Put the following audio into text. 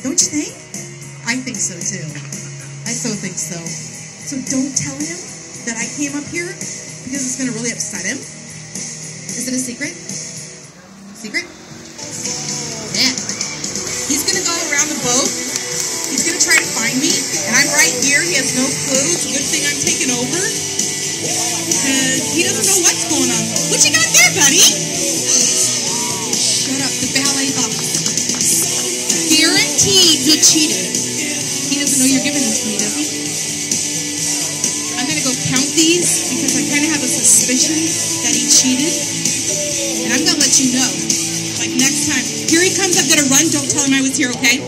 Don't you think? I think so too. I so think so. So don't tell him that I came up here because it's gonna really upset him. Is it a secret? Secret? Yeah. He's gonna go around the boat. He's gonna try to find me, and I'm right here. He has no clue. It's a good thing I'm taking over. Because he doesn't know what's going on. What you got there, buddy? You cheated. He doesn't know you're giving this to me, does he? I'm gonna go count these because I kind of have a suspicion that he cheated. And I'm gonna let you know. Like next time. Here he comes, I'm gonna run. Don't tell him I was here, okay?